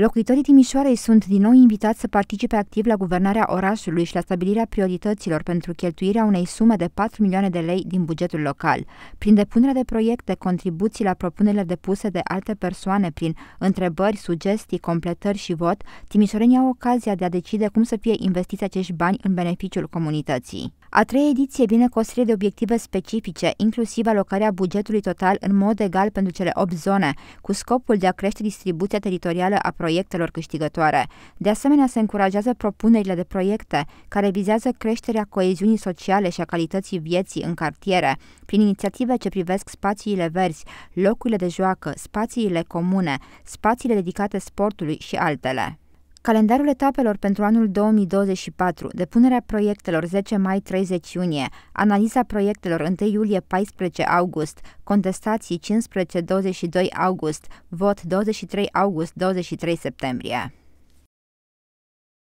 Locuitorii Timișoarei sunt din nou invitați să participe activ la guvernarea orașului și la stabilirea priorităților pentru cheltuirea unei sume de 4 milioane de lei din bugetul local. Prin depunerea de proiecte, contribuții la propunerile depuse de alte persoane, prin întrebări, sugestii, completări și vot, timișorenii au ocazia de a decide cum să fie investiți acești bani în beneficiul comunității. A treia ediție vine cu o serie de obiective specifice, inclusiv alocarea bugetului total în mod egal pentru cele 8 zone, cu scopul de a crește distribuția teritorială a proiectelor câștigătoare. De asemenea, se încurajează propunerile de proiecte care vizează creșterea coeziunii sociale și a calității vieții în cartiere, prin inițiative ce privesc spațiile verzi, locurile de joacă, spațiile comune, spațiile dedicate sportului și altele. Calendarul etapelor pentru anul 2024, depunerea proiectelor 10 mai-30 iunie, analiza proiectelor 1 iulie-14 august, contestații 15-22 august, vot 23 august-23 septembrie.